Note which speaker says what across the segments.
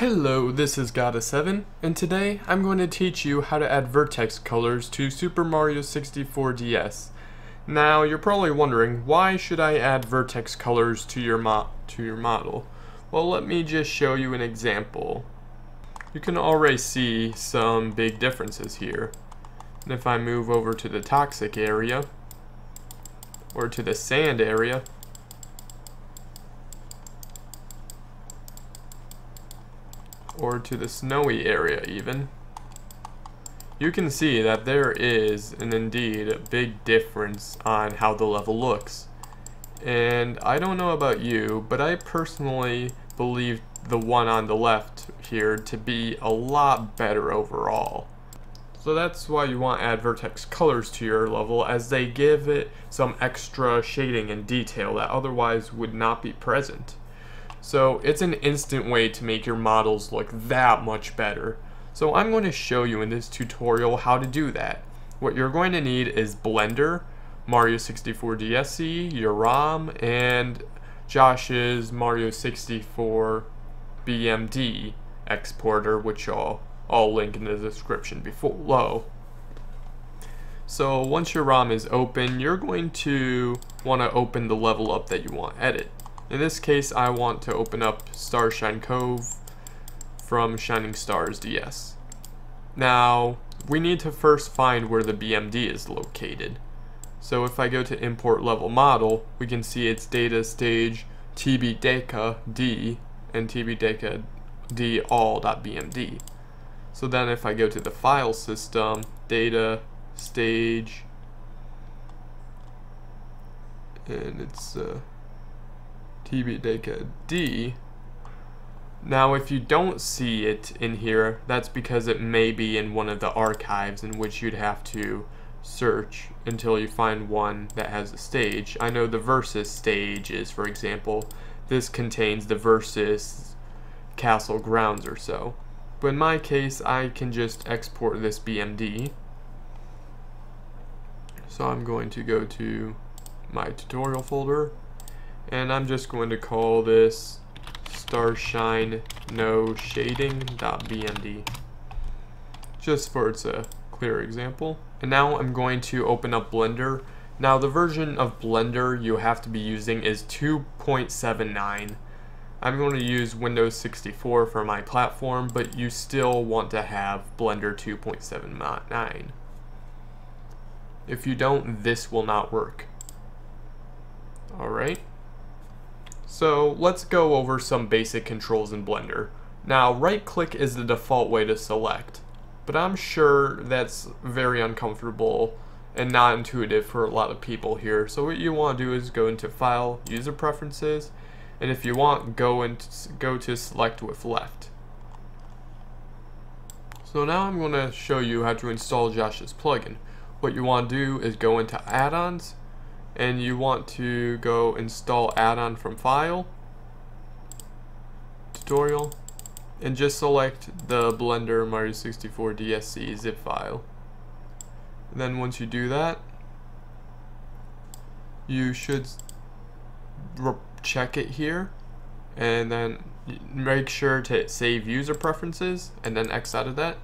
Speaker 1: Hello, this is Gota7, and today I'm going to teach you how to add vertex colors to Super Mario 64 DS. Now, you're probably wondering, why should I add vertex colors to your, to your model? Well, let me just show you an example. You can already see some big differences here. And if I move over to the toxic area, or to the sand area, or to the snowy area even, you can see that there is an indeed a big difference on how the level looks. And I don't know about you, but I personally believe the one on the left here to be a lot better overall. So that's why you want add vertex colors to your level as they give it some extra shading and detail that otherwise would not be present. So it's an instant way to make your models look that much better. So I'm going to show you in this tutorial how to do that. What you're going to need is Blender, Mario 64 DSe, your ROM, and Josh's Mario 64 BMD exporter, which I'll, I'll link in the description below. So once your ROM is open, you're going to want to open the level up that you want to edit. In this case, I want to open up Starshine Cove from Shining Stars DS. Now, we need to first find where the BMD is located. So if I go to import level model, we can see its data stage tbdeca d and tbdeca d all.bmd. So then if I go to the file system, data, stage, and it's uh, tbdeca d, now if you don't see it in here, that's because it may be in one of the archives in which you'd have to search until you find one that has a stage. I know the Versus stage is, for example, this contains the Versus Castle Grounds or so. But in my case, I can just export this BMD. So I'm going to go to my tutorial folder, and I'm just going to call this starshine no shading.bmd just for its a clear example. And now I'm going to open up Blender. Now the version of Blender you have to be using is 2.79. I'm going to use Windows 64 for my platform, but you still want to have Blender 2.79. If you don't, this will not work. Alright. So let's go over some basic controls in Blender. Now right click is the default way to select, but I'm sure that's very uncomfortable and not intuitive for a lot of people here. So what you want to do is go into File, User Preferences, and if you want, go and go to Select with Left. So now I'm going to show you how to install Josh's plugin. What you want to do is go into Add-ons, and you want to go install add-on from file tutorial and just select the blender Mario 64 DSC zip file. And then once you do that you should check it here and then make sure to save user preferences and then X out of that.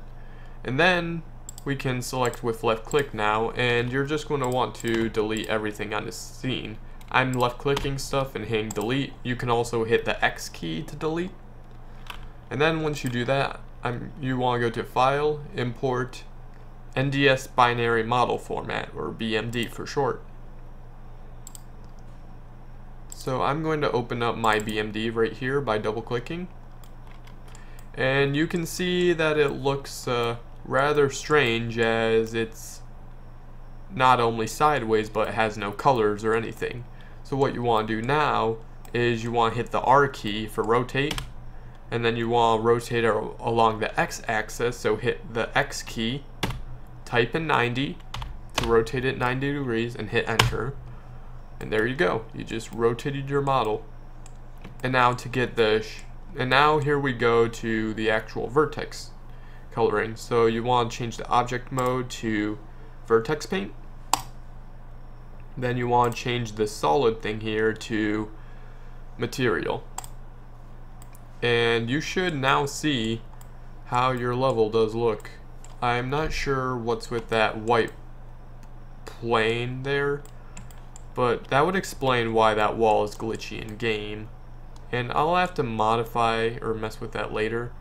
Speaker 1: And then we can select with left click now and you're just going to want to delete everything on the scene. I'm left clicking stuff and hitting delete. You can also hit the X key to delete. And then once you do that, I'm, you want to go to file, import NDS binary model format or BMD for short. So I'm going to open up my BMD right here by double clicking. And you can see that it looks uh, rather strange as it's not only sideways but has no colors or anything. So what you want to do now is you want to hit the R key for rotate and then you want to rotate along the X axis so hit the X key type in 90 to rotate it 90 degrees and hit enter. And there you go. You just rotated your model. And now to get the and now here we go to the actual vertex coloring. So you want to change the object mode to vertex paint. Then you want to change the solid thing here to material. And you should now see how your level does look. I'm not sure what's with that white plane there, but that would explain why that wall is glitchy in game. And I'll have to modify or mess with that later.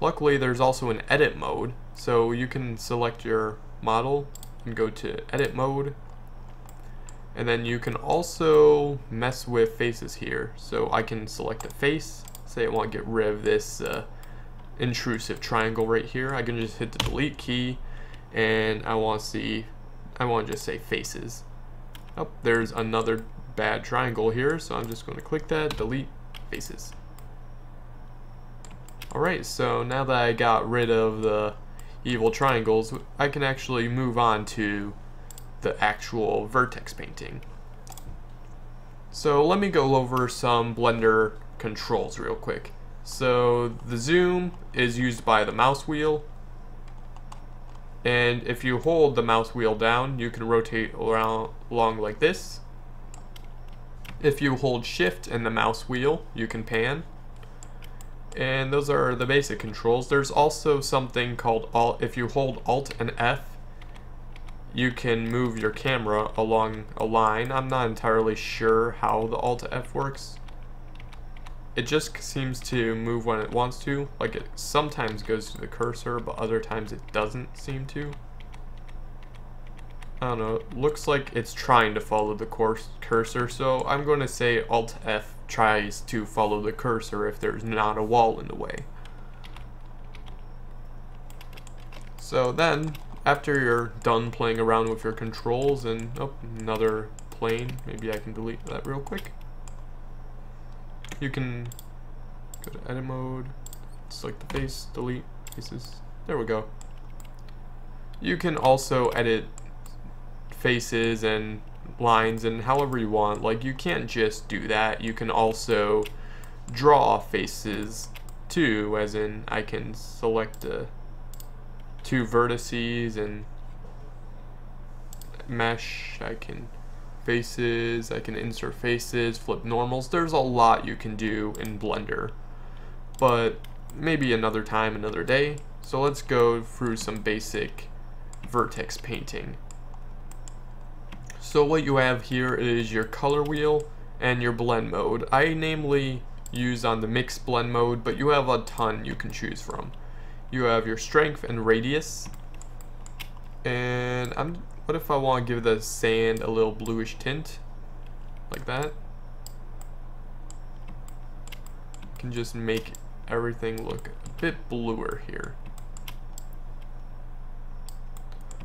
Speaker 1: Luckily, there's also an edit mode, so you can select your model and go to edit mode. And then you can also mess with faces here. So I can select a face, say I want to get rid of this uh, intrusive triangle right here. I can just hit the delete key and I want to see, I want to just say faces. Oh, there's another bad triangle here, so I'm just going to click that, delete faces. Alright, so now that I got rid of the evil triangles, I can actually move on to the actual vertex painting. So let me go over some Blender controls real quick. So the zoom is used by the mouse wheel. And if you hold the mouse wheel down, you can rotate around along like this. If you hold shift and the mouse wheel, you can pan. And those are the basic controls. There's also something called alt. If you hold alt and F, you can move your camera along a line. I'm not entirely sure how the alt F works it just seems to move when it wants to. Like it sometimes goes to the cursor, but other times it doesn't seem to. I don't know, looks like it's trying to follow the course cursor, so I'm going to say Alt F tries to follow the cursor if there's not a wall in the way. So then, after you're done playing around with your controls and, oh, another plane, maybe I can delete that real quick you can go to edit mode, select the face, delete faces. There we go. You can also edit faces and lines and however you want. Like you can't just do that. You can also draw faces too, as in I can select the two vertices and mesh. I can faces, I can insert faces, flip normals. There's a lot you can do in Blender, but maybe another time, another day. So let's go through some basic vertex painting. So what you have here is your color wheel and your blend mode. I namely use on the mix blend mode, but you have a ton you can choose from. You have your strength and radius, and I'm what if I want to give the sand a little bluish tint? Like that? I can just make everything look a bit bluer here.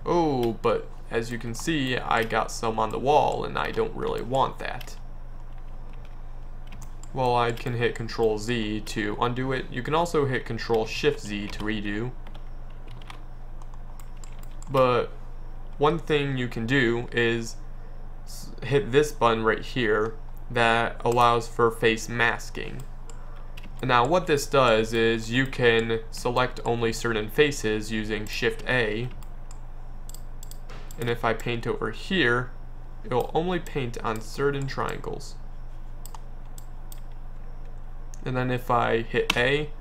Speaker 1: Oh, but as you can see, I got some on the wall and I don't really want that. Well, I can hit Control Z to undo it. You can also hit Control Shift Z to redo. But one thing you can do is hit this button right here that allows for face masking. Now what this does is you can select only certain faces using Shift A and if I paint over here it will only paint on certain triangles. And then if I hit A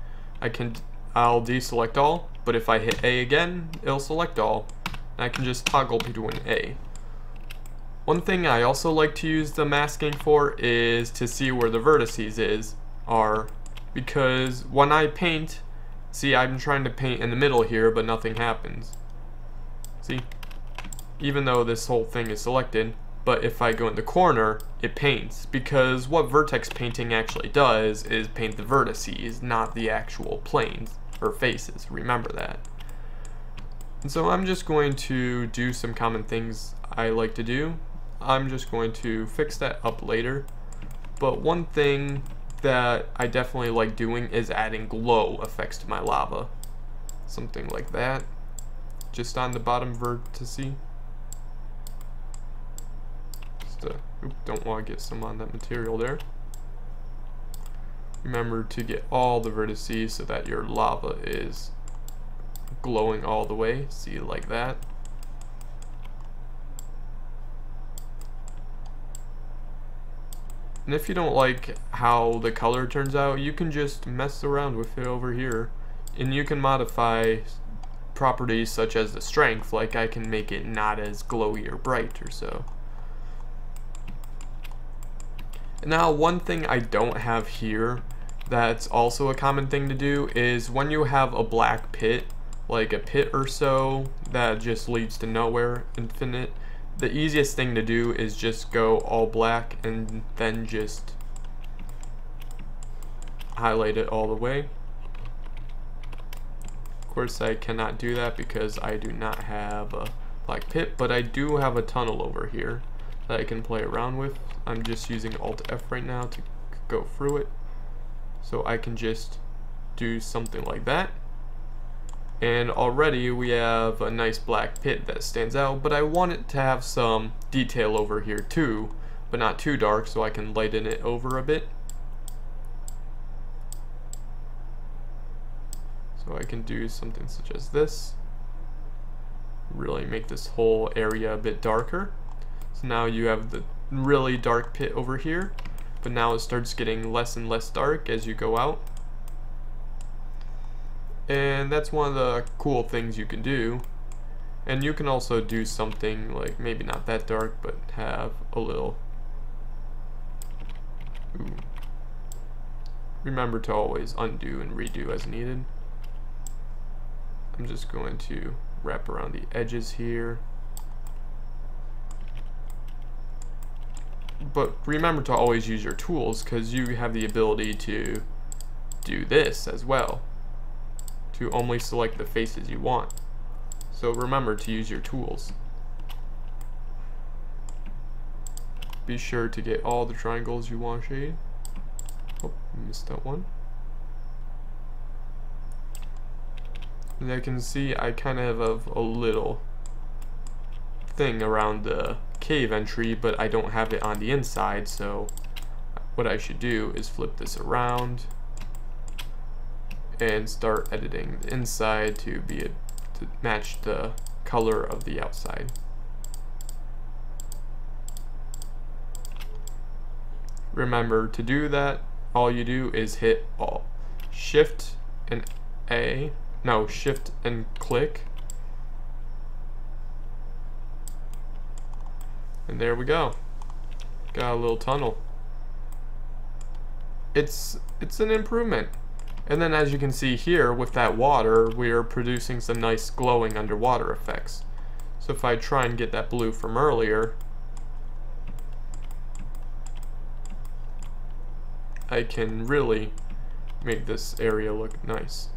Speaker 1: I can I'll deselect all but if I hit A again it'll select all and I can just toggle between A. One thing I also like to use the masking for is to see where the vertices is are because when I paint see I'm trying to paint in the middle here but nothing happens see even though this whole thing is selected but if I go in the corner it paints because what vertex painting actually does is paint the vertices not the actual planes or faces remember that and so I'm just going to do some common things I like to do. I'm just going to fix that up later. But one thing that I definitely like doing is adding glow effects to my lava. Something like that. Just on the bottom vertice. Oop, don't want to get some on that material there. Remember to get all the vertices so that your lava is glowing all the way. See, like that. And if you don't like how the color turns out, you can just mess around with it over here. And you can modify properties such as the strength, like I can make it not as glowy or bright or so. Now, one thing I don't have here that's also a common thing to do is when you have a black pit, like a pit or so that just leads to nowhere, infinite, the easiest thing to do is just go all black and then just highlight it all the way. Of course I cannot do that because I do not have a black pit, but I do have a tunnel over here that I can play around with. I'm just using Alt F right now to go through it. So I can just do something like that. And already we have a nice black pit that stands out, but I want it to have some detail over here too, but not too dark so I can lighten it over a bit. So I can do something such as this. Really make this whole area a bit darker. So now you have the really dark pit over here, but now it starts getting less and less dark as you go out. And that's one of the cool things you can do. And you can also do something like maybe not that dark, but have a little. Ooh. Remember to always undo and redo as needed. I'm just going to wrap around the edges here. But remember to always use your tools because you have the ability to do this as well. To only select the faces you want. So remember to use your tools. Be sure to get all the triangles you want shade. Oh missed that one. And I can see I kind of have a little thing around the cave entry, but I don't have it on the inside, so what I should do is flip this around and start editing the inside to be a, to match the color of the outside. Remember to do that, all you do is hit Alt, Shift and A, no, Shift and click And there we go. Got a little tunnel. It's it's an improvement. And then as you can see here with that water, we are producing some nice glowing underwater effects. So if I try and get that blue from earlier, I can really make this area look nice.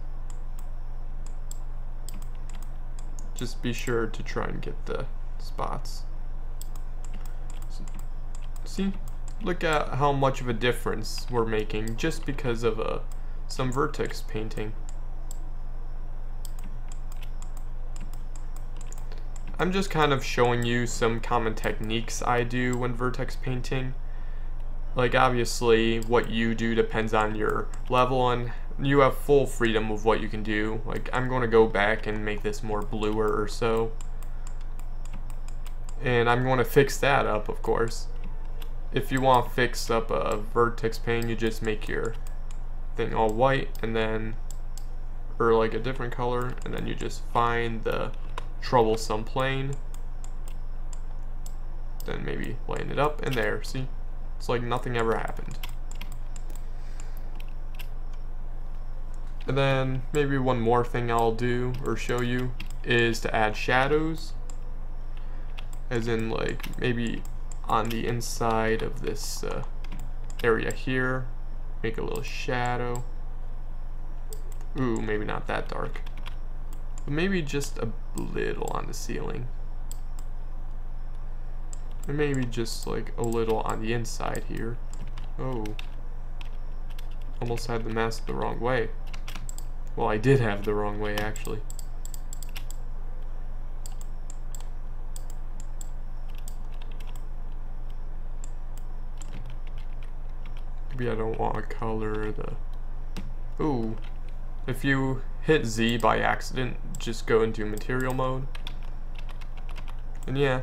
Speaker 1: Just be sure to try and get the spots. See? Look at how much of a difference we're making just because of uh, some vertex painting. I'm just kind of showing you some common techniques I do when vertex painting. Like obviously what you do depends on your level and you have full freedom of what you can do. Like I'm going to go back and make this more bluer or so. And I'm going to fix that up of course if you want to fix up a vertex paint, you just make your thing all white and then, or like a different color, and then you just find the troublesome plane. Then maybe line it up, and there, see? It's like nothing ever happened. And then maybe one more thing I'll do or show you is to add shadows. As in like maybe on the inside of this uh, area here. Make a little shadow. Ooh, maybe not that dark. But maybe just a little on the ceiling. And maybe just like a little on the inside here. Oh. Almost had the mask the wrong way. Well, I did have the wrong way actually. Maybe I don't want to color the... Ooh. If you hit Z by accident, just go into material mode. And yeah,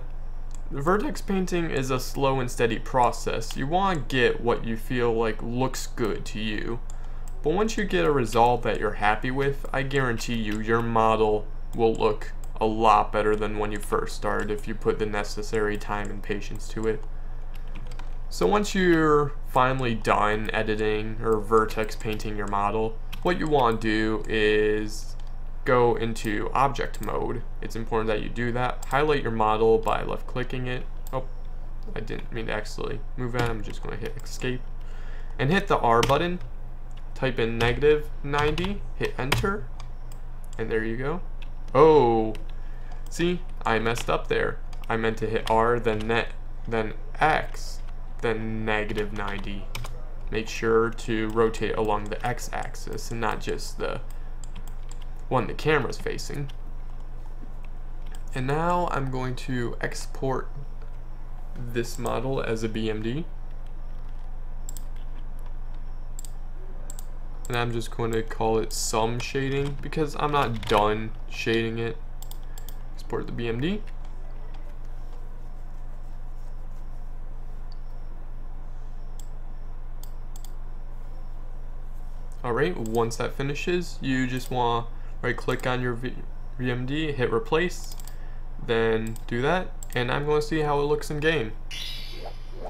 Speaker 1: the vertex painting is a slow and steady process. You want to get what you feel like looks good to you. But once you get a result that you're happy with, I guarantee you your model will look a lot better than when you first started if you put the necessary time and patience to it. So once you're finally done editing or vertex painting your model, what you want to do is go into object mode. It's important that you do that. Highlight your model by left clicking it. Oh, I didn't mean to actually move that. I'm just going to hit escape. And hit the R button. Type in negative 90. Hit enter. And there you go. Oh, see, I messed up there. I meant to hit R, then net, then X, then negative 90. Make sure to rotate along the x-axis and not just the one the camera's facing. And now I'm going to export this model as a BMD. And I'm just going to call it some shading because I'm not done shading it. Export the BMD. Alright, once that finishes, you just want to right click on your BMD, hit replace, then do that, and I'm going to see how it looks in game.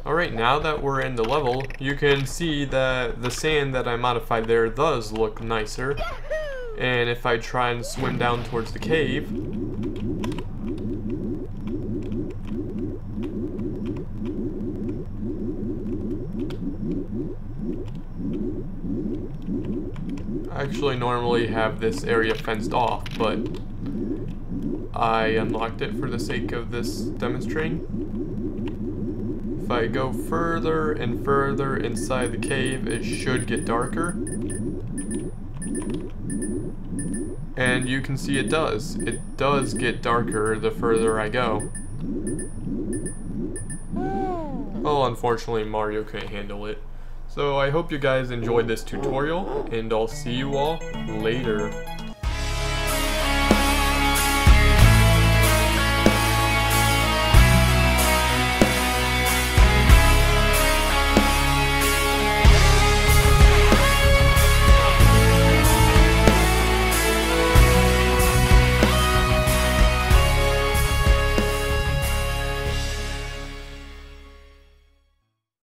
Speaker 1: Alright, now that we're in the level, you can see that the sand that I modified there does look nicer. And if I try and swim down towards the cave, I actually normally have this area fenced off, but I unlocked it for the sake of this demonstrating. If I go further and further inside the cave, it should get darker. And you can see it does. It does get darker the further I go. Hmm. Well, unfortunately, Mario couldn't handle it. So I hope you guys enjoyed this tutorial, and I'll see you all later.